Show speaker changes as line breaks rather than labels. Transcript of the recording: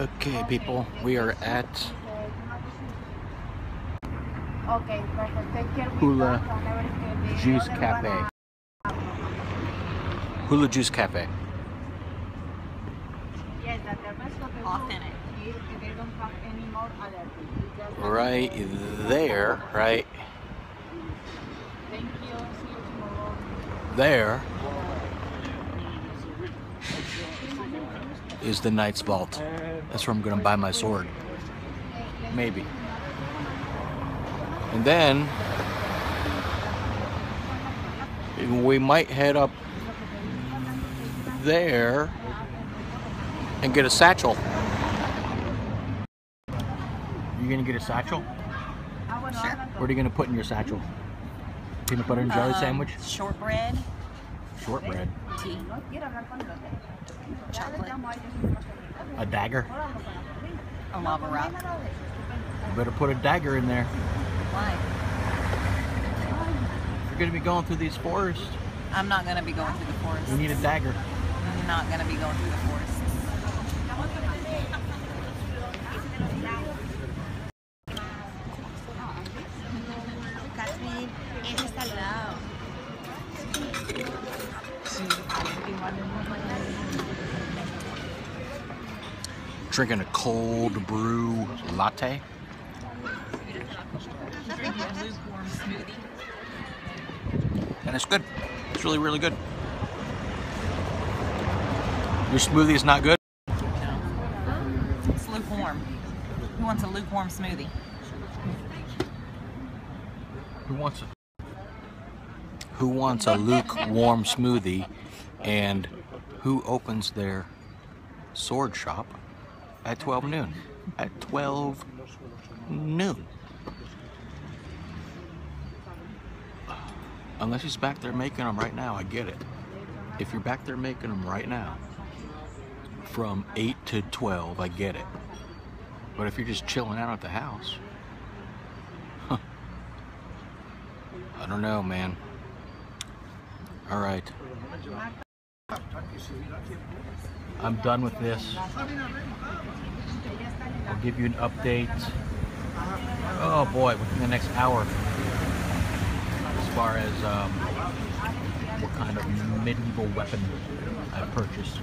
Okay, people, we are at
Okay, perfect. Take care.
Hula Juice. Cafe. Hula Juice Cafe.
Yes, that the rest of the
Authentic.
food, they don't have any more allergies. Just-
Right there, right
Thank you. See you tomorrow.
there is the Knight's Vault. That's where I'm gonna buy my sword. Maybe. And then we might head up there and get a satchel. You gonna get a satchel?
Sure.
What are you gonna put in your satchel? Peanut butter and jelly
Um,
sandwich?
Shortbread,
Shortbread.
Tea, chocolate,
A dagger?
a lava rock.
You better put a dagger in there.
Why?
If you're gonna be going through these forests,
I'm not gonna be going through the forest.
you need a dagger.
I'm not gonna be going through the forest. Catherine, ese está
Drinking a cold brew latte.
Drinking a lukewarm smoothie.
And it's good. It's really, really good. Your smoothie is not good?
It's lukewarm. Who wants a lukewarm smoothie?
Who wants a Who wants a lukewarm smoothie and who opens their sword shop at 12 noon? At 12 noon. Unless he's back there making them right now, I get it. If you're back there making them right now, from 8 to 12, I get it. But if you're just chilling out at the house, I don't know, man. All right. I'm done with this. I'll give you an update. Oh boy, within the next hour. As far as um, what kind of medieval weapon I purchased.